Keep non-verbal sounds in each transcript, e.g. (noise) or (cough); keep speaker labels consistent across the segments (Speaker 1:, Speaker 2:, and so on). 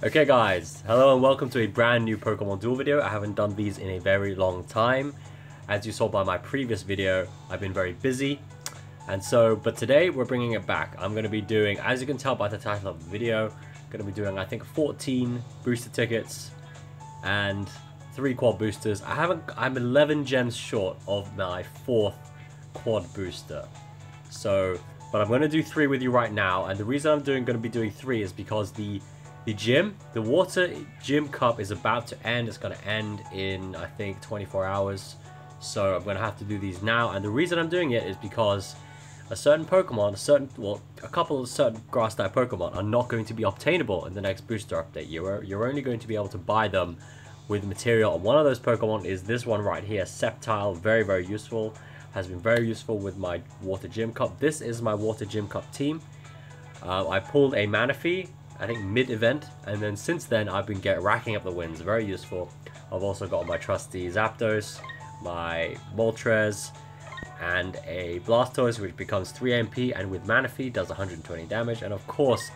Speaker 1: Okay guys, hello and welcome to a brand new Pokemon Duel video. I haven't done these in a very long time. As you saw by my previous video, I've been very busy. And so, but today we're bringing it back. I'm going to be doing, as you can tell by the title of the video, going to be doing I think 14 booster tickets and 3 quad boosters. I haven't, I'm 11 gems short of my 4th quad booster. So, but I'm going to do 3 with you right now. And the reason I'm doing going to be doing 3 is because the the gym, the water gym cup is about to end. It's going to end in, I think, 24 hours. So I'm going to have to do these now. And the reason I'm doing it is because a certain Pokemon, a certain, well, a couple of certain grass type Pokemon are not going to be obtainable in the next booster update. You're, you're only going to be able to buy them with material. And one of those Pokemon is this one right here, Sceptile. Very, very useful. Has been very useful with my Water Gym Cup. This is my Water Gym Cup team. Uh, I pulled a Manaphy, I think mid-event, and then since then I've been get racking up the wins, very useful. I've also got my trusty Zapdos, my Moltres, and a Blastoise which becomes 3 MP and with Manaphy does 120 damage, and of course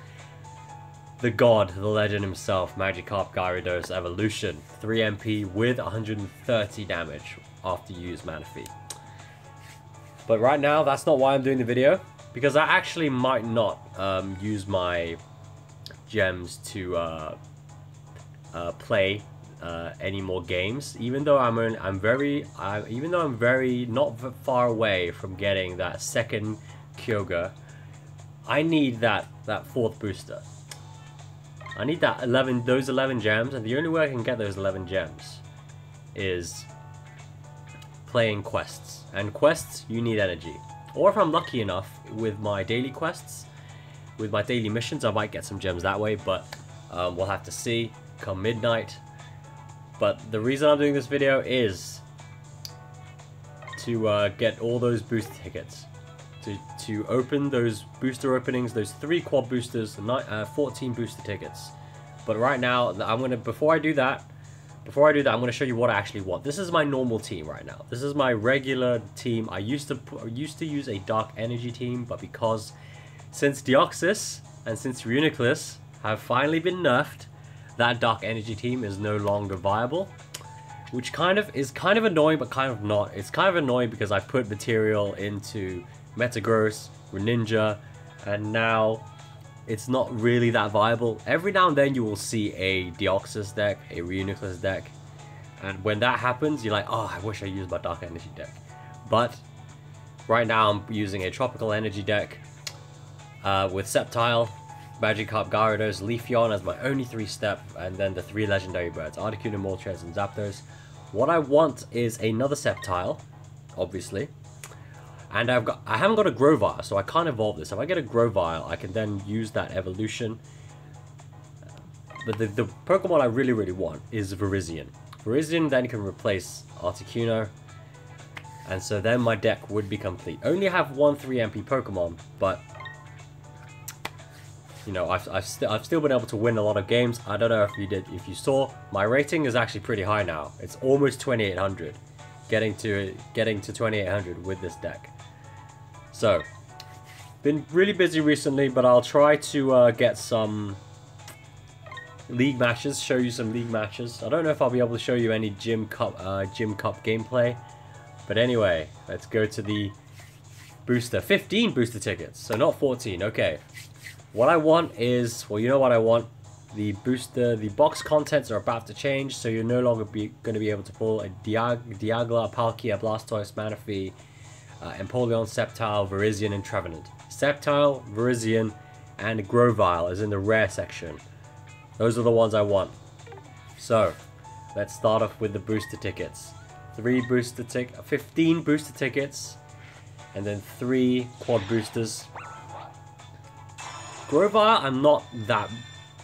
Speaker 1: the god, the legend himself, Magikarp Gyarados Evolution, 3 MP with 130 damage after you use Manaphy. But right now, that's not why I'm doing the video, because I actually might not um, use my gems to uh, uh, play uh, any more games. Even though I'm I'm very I, even though I'm very not far away from getting that second Kyogre, I need that that fourth booster. I need that 11 those 11 gems, and the only way I can get those 11 gems is playing quests. And quests, you need energy. Or if I'm lucky enough with my daily quests, with my daily missions, I might get some gems that way, but um, we'll have to see come midnight. But the reason I'm doing this video is to uh, get all those boost tickets. To, to open those booster openings, those three quad boosters, uh, 14 booster tickets. But right now, I'm gonna before I do that, before I do that, I'm gonna show you what I actually want. This is my normal team right now. This is my regular team. I used to used to use a dark energy team, but because since Deoxys and since Reuniclus have finally been nerfed, that Dark Energy team is no longer viable. Which kind of is kind of annoying, but kind of not. It's kind of annoying because I put material into Metagross, Greninja, and now it's not really that viable. Every now and then you will see a Deoxys deck, a Reuniclus deck, and when that happens, you're like, oh, I wish I used my Dark Energy deck. But right now I'm using a Tropical Energy deck uh, with Sceptile, Magikarp, Gyarados, Leafeon as my only three step, and then the three legendary birds, Articuno, Moltres, and Zapdos. What I want is another Sceptile, obviously. And I've got I haven't got a Grovyle, so I can't evolve this. If I get a Grovyle, I can then use that evolution. But the, the Pokemon I really, really want is Virizion. Virizion then can replace Articuno, and so then my deck would be complete. Only have one 3 MP Pokemon, but you know, I've, I've, st I've still been able to win a lot of games. I don't know if you did, if you saw, my rating is actually pretty high now. It's almost 2800, getting to getting to 2800 with this deck. So, been really busy recently, but I'll try to uh, get some league matches, show you some league matches. I don't know if I'll be able to show you any Gym Cup, uh, Gym Cup gameplay, but anyway, let's go to the booster. 15 booster tickets, so not 14. Okay, what I want is, well, you know what I want. The booster, the box contents are about to change, so you're no longer be, going to be able to pull a Diag Dialga, Palkia, Blastoise, Manaphy, uh, Empoleon, Sceptile, Virizion, and Trevenant. Sceptile, Virizion, and Grovyle is in the rare section. Those are the ones I want. So, let's start off with the booster tickets. Three booster tick, 15 booster tickets, and then three quad boosters. Grovyle, I'm not that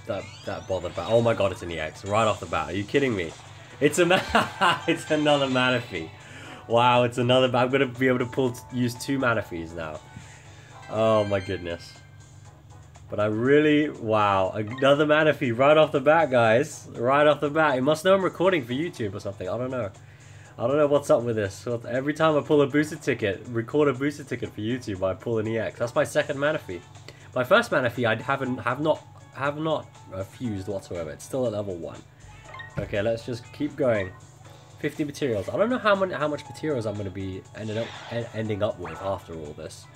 Speaker 1: that that bothered about. Oh my god, it's an EX right off the bat. Are you kidding me? It's a (laughs) it's another Manaphy. Wow, it's another. I'm gonna be able to pull use two Manaphy's now. Oh my goodness. But I really, wow, another Manaphy right off the bat, guys. Right off the bat. You must know I'm recording for YouTube or something. I don't know. I don't know what's up with this. Every time I pull a booster ticket, record a booster ticket for YouTube, I pull an EX. That's my second Manaphy. My first Manaphy I haven't have not have not fused whatsoever. It's still at level 1. Okay, let's just keep going. 50 materials. I don't know how many how much materials I'm going to be ended up ending up with after all this.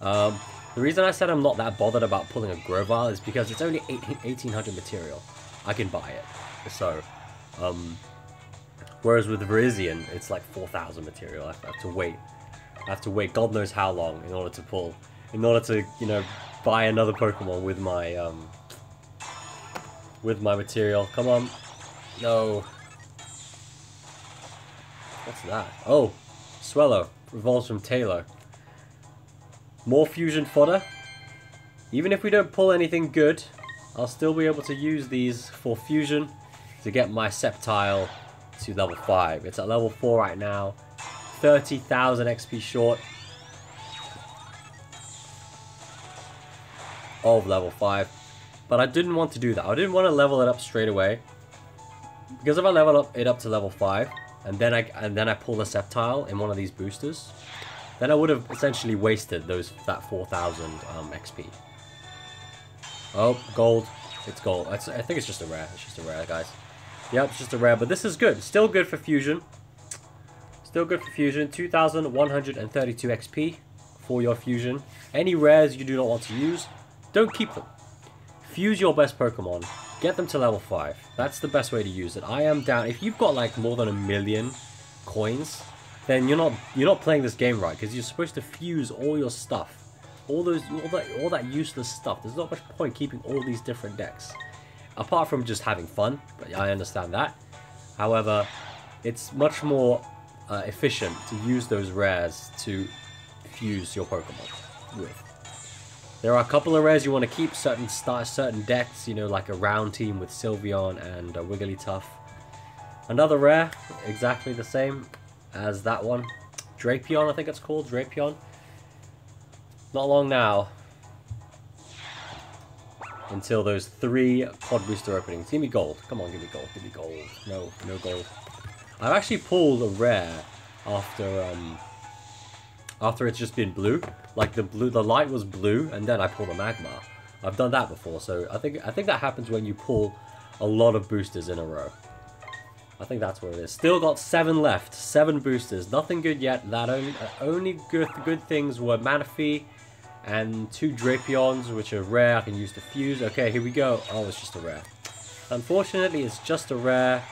Speaker 1: Um, the reason I said I'm not that bothered about pulling a Grovyle is because it's only 1800 material. I can buy it. So, um, whereas with Virizion, it's like 4000 material. I have to wait. I have to wait God knows how long in order to pull, in order to, you know, buy another Pokemon with my, um, with my material. Come on. No. What's that? Oh, Swellow. Revolves from Taillow. More fusion fodder. Even if we don't pull anything good, I'll still be able to use these for fusion to get my Sceptile to level 5. It's at level 4 right now. 30,000 XP short of level 5. But I didn't want to do that. I didn't want to level it up straight away. Because if I level up it up to level 5, and then I and then I pull the Sceptile in one of these boosters, then I would have essentially wasted those that 4,000 um, XP. Oh, gold. It's gold. It's, I think it's just a rare. It's just a rare, guys. Yep, it's just a rare, but this is good. Still good for fusion. Still good for fusion. 2,132 XP for your fusion. Any rares you do not want to use, don't keep them. Fuse your best Pokemon. Get them to level 5. That's the best way to use it. I am down. If you've got like more than a million coins, then you're not you're not playing this game right because you're supposed to fuse all your stuff. All those all that all that useless stuff. There's not much point keeping all these different decks. Apart from just having fun, but I understand that. However, it's much more uh, efficient to use those rares to fuse your Pokemon with. There are a couple of rares you want to keep, certain start, certain decks, you know, like a round team with Sylveon and uh, Wigglytuff. Another rare, exactly the same as that one. Drapion, I think it's called, Drapion. Not long now. Until those three quad booster openings. Give me gold. Come on, give me gold. Give me gold. No, no gold. I've actually pulled a rare after um after it's just been blue. Like the blue, the light was blue, and then I pull the magma. I've done that before, so I think I think that happens when you pull a lot of boosters in a row. I think that's what it is. Still got seven left, seven boosters. Nothing good yet. That only uh, only good good things were Manaphy and two Drapions, which are rare. I can use the fuse. Okay, here we go. Oh, it's just a rare. Unfortunately, it's just a rare.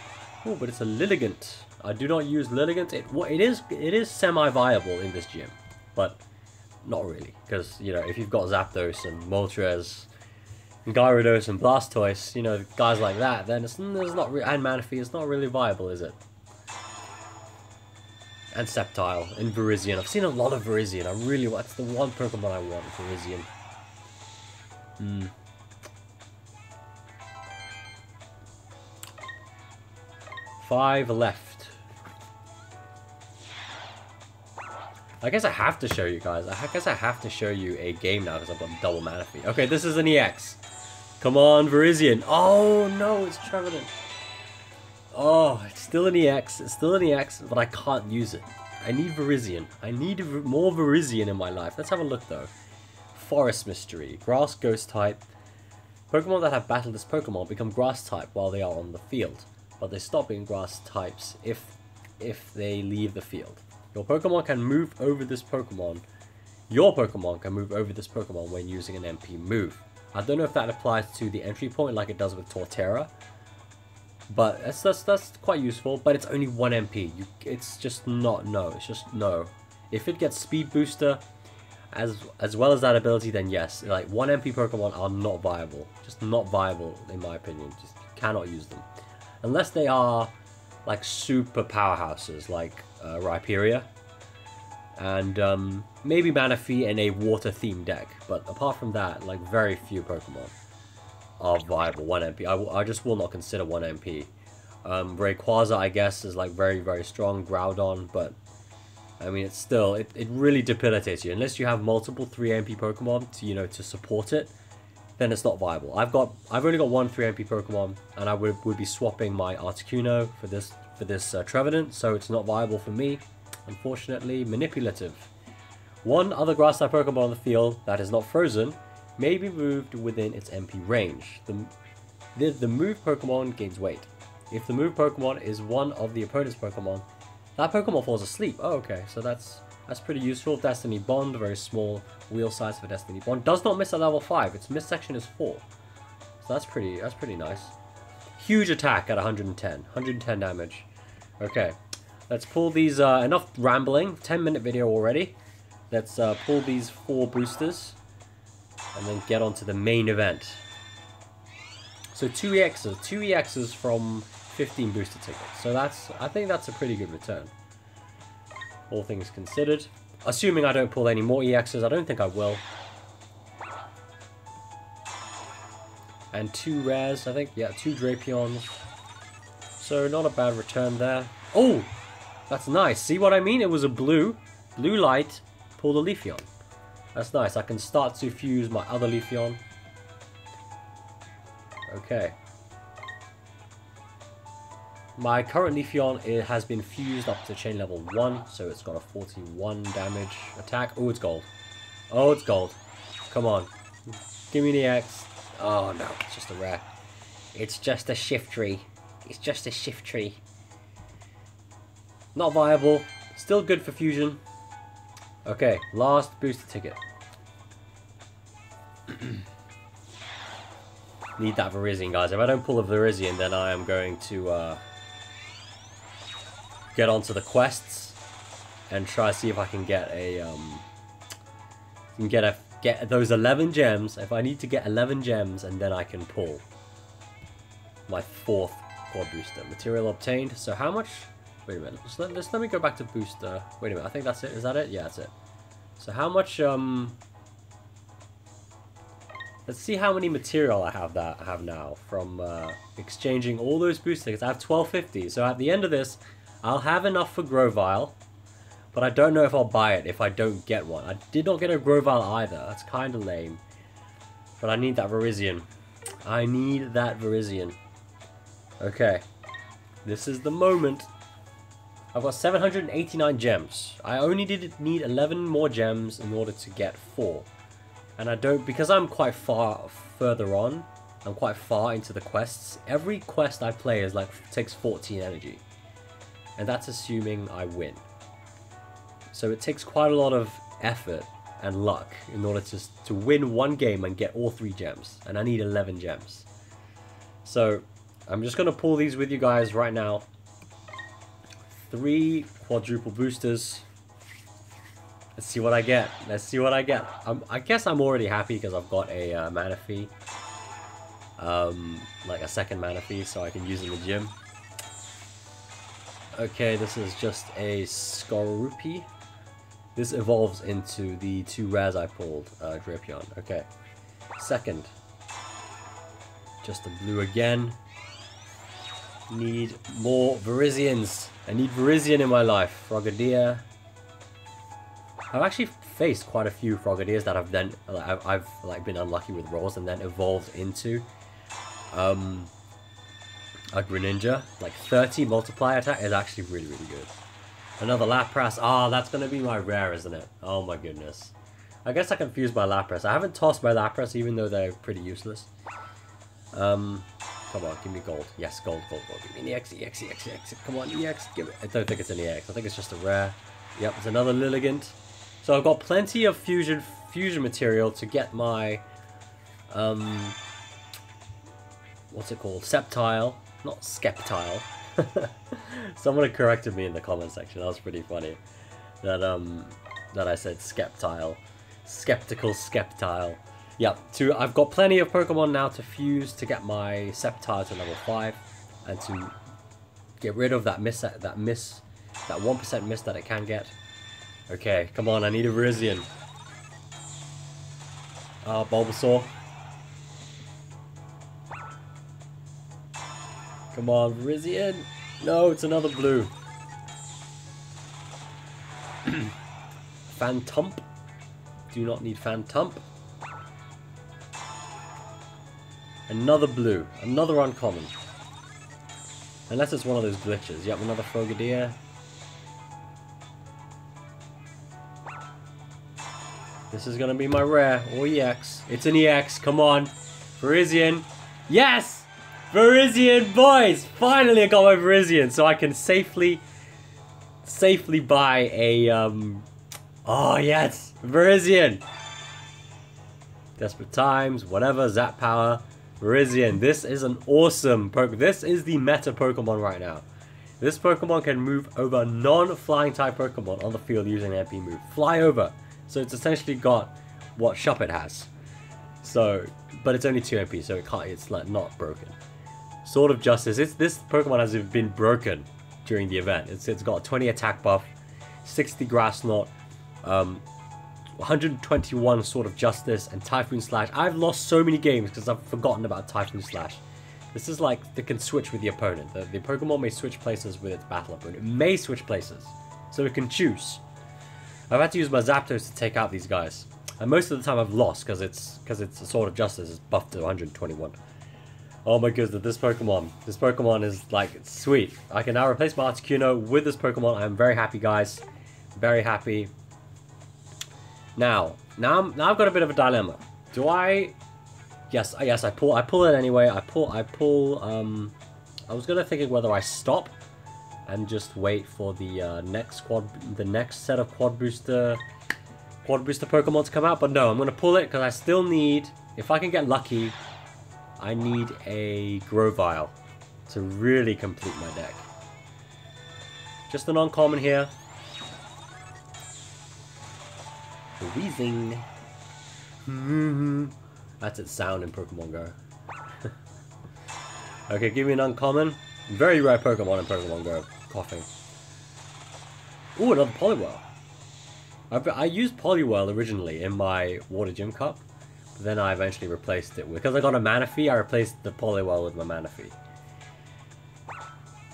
Speaker 1: Oh, but it's a Lilligant. I do not use Lilligant. It it is it is semi-viable in this gym, but not really because you know if you've got Zapdos and Moltres, and Gyarados and Blastoise, you know guys like that, then it's, it's not and Manaphy. It's not really viable, is it? And Sceptile and Virizion. I've seen a lot of Virizion. I really want. It's the one Pokemon I want. Virizion. Hmm. Five left. I guess I have to show you guys. I guess I have to show you a game now because I've got double Manaphy. Okay, this is an EX. Come on, Virizion. Oh, no, it's Trevenant. Oh, it's still an EX. It's still an EX, but I can't use it. I need Virizion. I need more Virizion in my life. Let's have a look, though. Forest Mystery. Grass Ghost type. Pokemon that have battled this Pokemon become Grass type while they are on the field. But they stop being Grass types if, if they leave the field. Your Pokemon can move over this Pokemon. Your Pokemon can move over this Pokemon when using an MP move. I don't know if that applies to the entry point like it does with Torterra. But that's, that's, that's quite useful, but it's only 1 MP. You, it's just not no. It's just no. If it gets Speed Booster, as as well as that ability, then yes. Like, 1 MP Pokemon are not viable. Just not viable, in my opinion. Just cannot use them. Unless they are, like, super powerhouses, like uh, Rhyperior, and um, maybe Manaphy in a water-themed deck. But apart from that, like very few Pokemon are viable 1 MP. I, I just will not consider 1 MP. Um, Rayquaza, I guess, is like very, very strong. Groudon, but I mean, it's still, it, it really debilitates you. Unless you have multiple 3 MP Pokemon to, you know, to support it, then it's not viable. I've got, I've only got one 3 MP Pokemon, and I would, would be swapping my Articuno for this for this uh, Trevenant, so it's not viable for me. Unfortunately, manipulative. One other grass type Pokemon on the field that is not frozen may be moved within its MP range. The, the, the move Pokemon gains weight. If the move Pokemon is one of the opponent's Pokemon, that Pokemon falls asleep. Oh, okay, so that's that's pretty useful. Destiny Bond, very small wheel size for Destiny Bond. Does not miss at level 5. Its miss section is 4. So that's pretty that's pretty nice. Huge attack at 110. 110 damage. Okay. Let's pull these, uh, enough rambling. 10 minute video already. Let's uh, pull these four boosters. And then get on to the main event. So two EXs. Two EXs from 15 booster tickets. So that's, I think that's a pretty good return. All things considered. Assuming I don't pull any more EXs, I don't think I will. And two rares, I think. Yeah, two Drapions. So not a bad return there. Oh! That's nice. See what I mean? It was a blue. Blue light. Pull the Leafeon. That's nice. I can start to fuse my other Leafeon. Okay. My current Leafeon it has been fused up to chain level 1, so it's got a 41 damage attack. Oh, it's gold. Oh, it's gold. Come on. Give me the X. Oh, no, it's just a rare. It's just a Shiftry. It's just a Shiftry. Not viable. Still good for fusion. Okay, last booster ticket. (clears throat) Need that Virizion, guys. If I don't pull a Virizion, then I am going to uh, get onto the quests and try to see if I can get a um, can get a get those 11 gems. If I need to get 11 gems, and then I can pull my fourth quad booster. Material obtained. So how much? Wait a minute. Just let, just let me go back to booster. Wait a minute. I think that's it. Is that it? Yeah, that's it. So how much? Um. Let's see how many material I have that I have now from uh, exchanging all those booster tickets. I have 1250. So at the end of this, I'll have enough for Grovyle. But I don't know if I'll buy it if I don't get one. I did not get a Grovyle either. That's kind of lame. But I need that Virizion. I need that Virizion. Okay. This is the moment. I've got 789 gems. I only did need 11 more gems in order to get 4. And I don't, because I'm quite far further on, I'm quite far into the quests, every quest I play is like, takes 14 energy. And that's assuming I win. So it takes quite a lot of effort and luck in order to, to win one game and get all three gems. And I need 11 gems. So I'm just going to pull these with you guys right now. Three quadruple boosters. Let's see what I get. Let's see what I get. I'm, i guess I'm already happy because I've got a uh, fee, Um, like a second Manaphy so I can use it in the gym. Okay, this is just a Skorupi. This evolves into the two rares I pulled, uh, Drapion. Okay. Second. Just the blue again. Need more Virizions. I need Virizion in my life. Frogadier. I've actually faced quite a few Frogadiers that I've then I've, I've like been unlucky with rolls and then evolved into um, a Greninja. Like 30 multiply attack is actually really really good. Another Lapras. Ah, oh, that's gonna be my rare, isn't it? Oh my goodness. I guess I confused my Lapras. I haven't tossed my Lapras even though they're pretty useless. Um, come on, give me gold. Yes, gold, gold, gold. Give me an EX, EX, EX, EX. Come on, EX. Give it. I don't think it's an EX. I think it's just a rare. Yep, it's another Lilligant. So I've got plenty of fusion fusion material to get my um what's it called? Sceptile, not Skeptile. (laughs) Someone corrected me in the comment section. That was pretty funny. That um that I said Skeptile. Skeptical Skeptile. Yep, to I've got plenty of Pokemon now to fuse to get my Sceptile to level 5 and to get rid of that miss that miss that 1% miss that it can get. Okay, come on, I need a Virizion. Ah, uh, Bulbasaur. Come on, Virizion. No, it's another blue. (clears throat) Phantump. Do not need Phantump. Another blue. Another uncommon. Unless it's one of those glitches. Yep, another Frogadier. This is gonna be my rare or EX. It's an EX. Come on, Virizion. Yes, Virizion, boys. Finally, I got my Virizion, so I can safely, safely buy a. Um... Oh yes, Virizion. Desperate Times, whatever, Zap Power, Virizion. This is an awesome Pokemon. This is the meta Pokemon right now. This Pokemon can move over non-flying type Pokemon on the field using an MP move. Fly over. So it's essentially got what Shuppet has. So, but it's only 2 MP, so it can't, it's like not broken. Sword of Justice. It's, this Pokemon has been broken during the event. It's, it's got 20 attack buff, 60 Grass Knot, um, 121 Sword of Justice, and Typhoon Slash. I've lost so many games because I've forgotten about Typhoon Slash. This is like, they can switch with the opponent. The, the Pokemon may switch places with its battle opponent. It may switch places. So it can choose. I've had to use my Zapdos to take out these guys. And most of the time I've lost because it's because it's a Sword of Justice is buffed to 121. Oh my goodness, this Pokemon. This Pokemon is like sweet. I can now replace my Articuno with this Pokemon. I'm very happy guys. Very happy. Now, now, now I've got a bit of a dilemma. Do I... Yes, yes, I pull, I pull it anyway. I pull, I pull, um... I was gonna thinking whether I stop and just wait for the uh, next quad, the next set of quad booster, quad booster Pokemon to come out. But no, I'm gonna pull it because I still need, if I can get lucky, I need a Grovyle to really complete my deck. Just an uncommon here. The Wheezing. (laughs) That's its sound in Pokemon Go. (laughs) okay, give me an uncommon. Very rare Pokemon in Pokemon Go. Coughing. Ooh, another Poliwhirl. I've, I used Poliwhirl originally in my Water Gym Cup, then I eventually replaced it with... Because I got a Manaphy, I replaced the Poliwhirl with my Manaphy.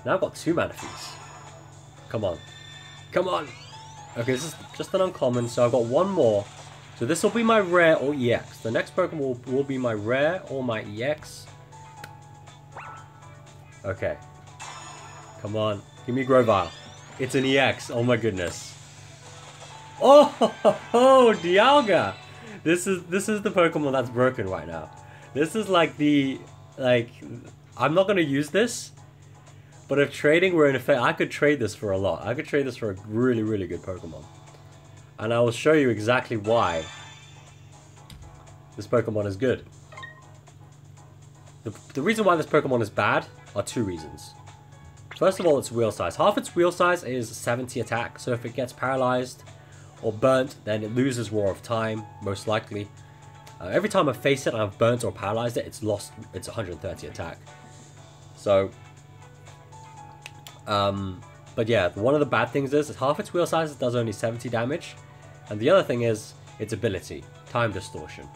Speaker 1: Now I've got two Manaphy's. Come on. Come on! Okay, this is just an uncommon, so I've got one more. So this will be my rare or EX. The next Pokemon will, will be my rare or my EX. Okay. Come on. Give me Grovyle. It's an EX. Oh my goodness. Oh, (laughs) oh, Dialga. This is this is the Pokemon that's broken right now. This is like the like I'm not gonna use this, but if trading were in effect, I could trade this for a lot. I could trade this for a really, really good Pokemon. And I will show you exactly why this Pokemon is good. The, the reason why this Pokemon is bad are two reasons. First of all, its wheel size. Half its wheel size is 70 attack, so if it gets paralyzed or burnt, then it loses Roar of Time, most likely. Uh, every time I face it I've burnt or paralyzed it, it's lost its 130 attack. So um, but yeah, one of the bad things is half its wheel size does only 70 damage. And the other thing is its ability, Time Distortion.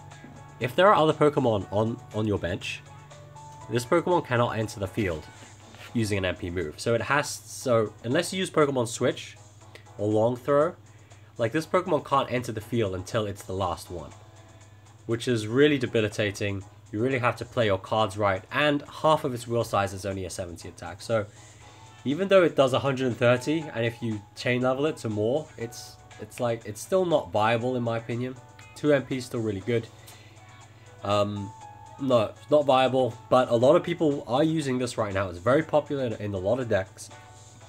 Speaker 1: If there are other Pokemon on, on your bench, this Pokemon cannot enter the field using an MP move. So it has, so unless you use Pokemon Switch or Long Throw, like this Pokemon can't enter the field until it's the last one. Which is really debilitating. You really have to play your cards right. And half of its wheel size is only a 70 attack. So even though it does 130, and if you chain level it to more, it's it's like it's still not viable in my opinion. 2 MP is still really good. Um, no, it's not viable, but a lot of people are using this right now. It's very popular in, in a lot of decks,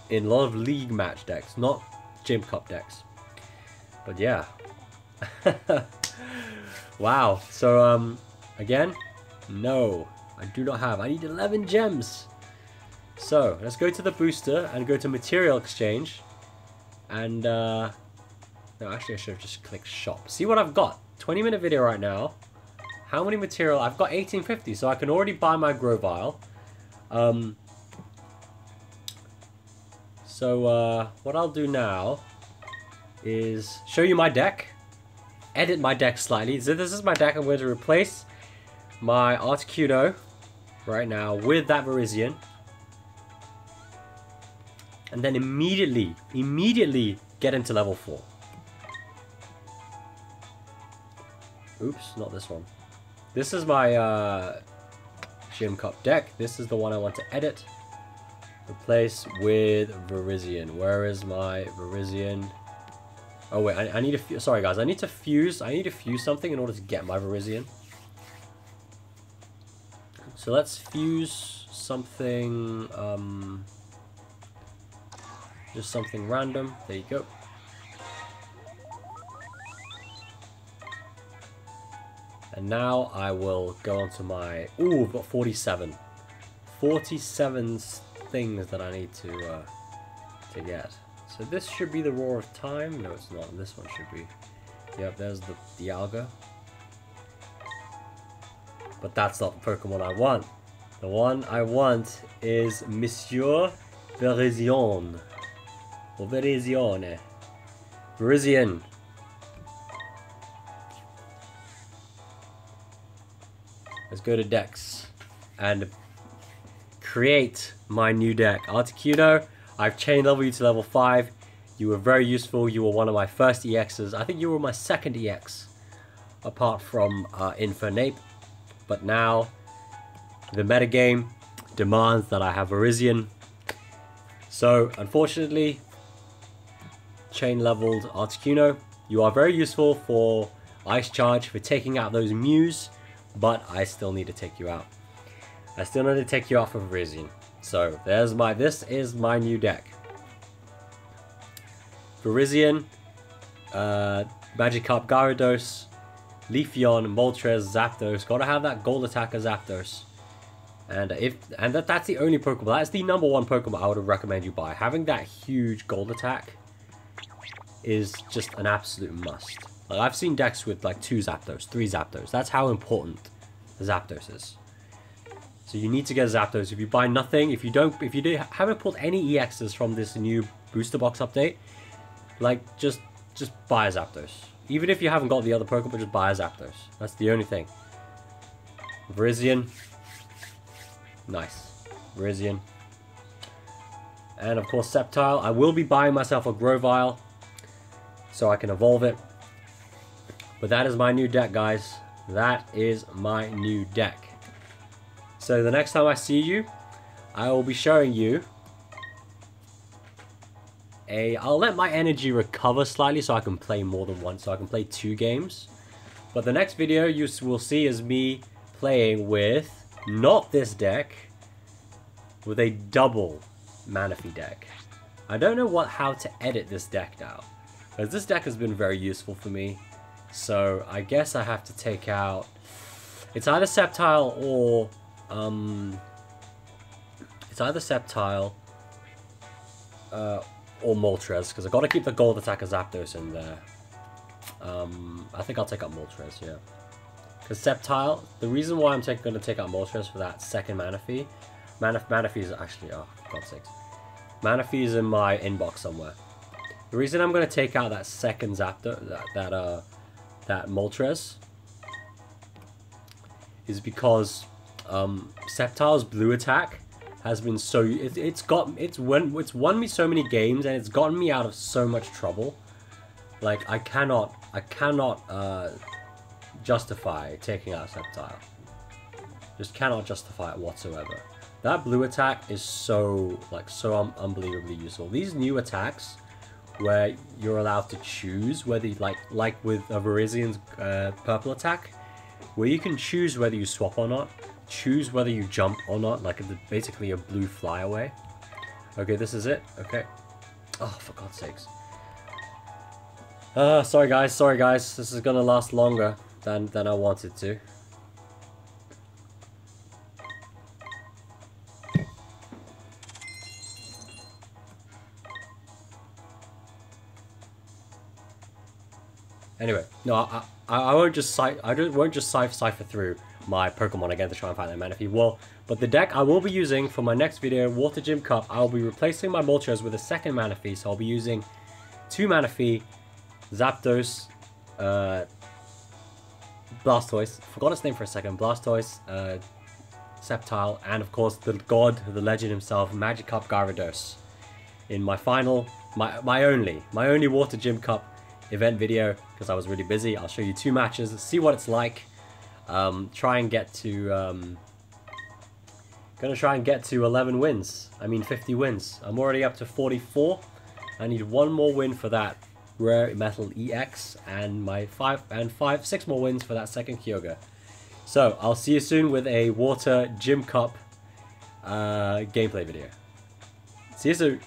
Speaker 1: in a lot of league match decks, not gym cup decks. But yeah. (laughs) wow. So um, again, no, I do not have. I need 11 gems. So, let's go to the booster and go to material exchange. And, uh, no, actually I should have just clicked shop. See what I've got. 20 minute video right now. How many material? I've got 1850, so I can already buy my Grovyle. Um, so, uh, what I'll do now is show you my deck. Edit my deck slightly. So this is my deck. I'm going to replace my Articuno right now with that Virizion and then immediately, immediately get into level 4. Oops, not this one. This is my uh, Gym Cup deck. This is the one I want to edit. Replace with Virizion. Where is my Virizion? Oh wait, I, I need to. Sorry guys, I need to fuse. I need to fuse something in order to get my Virizion. So let's fuse something. Um, just something random. There you go. And now I will go on to my... Ooh, I've got 47. 47 things that I need to uh, to get. So this should be the Roar of Time. No, it's not. This one should be. Yep, there's the Dialga. But that's not the Pokemon I want. The one I want is Monsieur Virizion. Or Virizione. Virizion. Let's go to Dex and create my new deck. Articuno, I've chain level you to level 5. You were very useful. You were one of my first EXs. I think you were my second EX apart from uh, Infernape. But now the metagame demands that I have Virizion. So unfortunately, chain leveled Articuno, you are very useful for Ice Charge, for taking out those Mews but I still need to take you out. I still need to take you off of Virizion. So there's my, this is my new deck. Virizion, uh, Magikarp Gyarados, Leafeon, Moltres, Zapdos. Gotta have that gold attacker Zapdos. And if and that, that's the only Pokemon, that's the number one Pokemon I would recommend you buy. Having that huge gold attack is just an absolute must. Like I've seen decks with like two Zapdos, three Zapdos. That's how important Zapdos is. So you need to get Zapdos. If you buy nothing, if you don't, if you do, haven't pulled any EXs from this new booster box update, like just just buy a Zapdos. Even if you haven't got the other Pokemon, just buy a Zapdos. That's the only thing. Virizion. Nice. Virizion. And of course Sceptile. I will be buying myself a Grovyle so I can evolve it. But that is my new deck, guys. That is my new deck. So the next time I see you, I will be showing you a... I'll let my energy recover slightly so I can play more than one, so I can play two games. But the next video you will see is me playing with, not this deck, with a double Manaphy deck. I don't know what how to edit this deck now. Because this deck has been very useful for me. So I guess I have to take out... It's either Sceptile or... Um, it's either Sceptile uh, or Moltres, because I've got to keep the Gold Attacker Zapdos in there. Um, I think I'll take out Moltres, yeah. Because Sceptile, the reason why I'm going to take out Moltres for that second mana Manaphy, Manaph Manaphy is actually, oh, God's sakes. Manaphy is in my inbox somewhere. The reason I'm going to take out that second Zapdos, that, that uh, that Moltres is because um, Sceptile's blue attack has been so it, it's got it's won it's won me so many games and it's gotten me out of so much trouble. Like I cannot I cannot uh, justify taking out Sceptile. Just cannot justify it whatsoever. That blue attack is so like so un unbelievably useful. These new attacks where you're allowed to choose whether you like like with a Virizion's uh, purple attack where you can choose whether you swap or not choose whether you jump or not like basically a blue flyaway. Okay this is it. Okay. Oh for god's sakes. Uh sorry guys. Sorry guys. This is gonna last longer than than i wanted to. Anyway, no, I, I, I won't just I won't just cipher through my Pokemon again to try and find that Manaphy. Well, but the deck I will be using for my next video, Water Gym Cup, I'll be replacing my Moltres with a second Manaphy. So I'll be using two Manaphy, Zapdos, uh, Blastoise. Forgot its name for a second. Blastoise, uh, Sceptile, and of course the god, the legend himself, Magikarp Gyarados. In my final, my my only, my only Water Gym Cup event video because I was really busy. I'll show you two matches, see what it's like. Um, try and get to... Um, gonna try and get to 11 wins. I mean 50 wins. I'm already up to 44. I need one more win for that Rare Metal EX, and my five and five six more wins for that second Kyogre. So I'll see you soon with a Water Gym Cup uh, gameplay video. See you soon.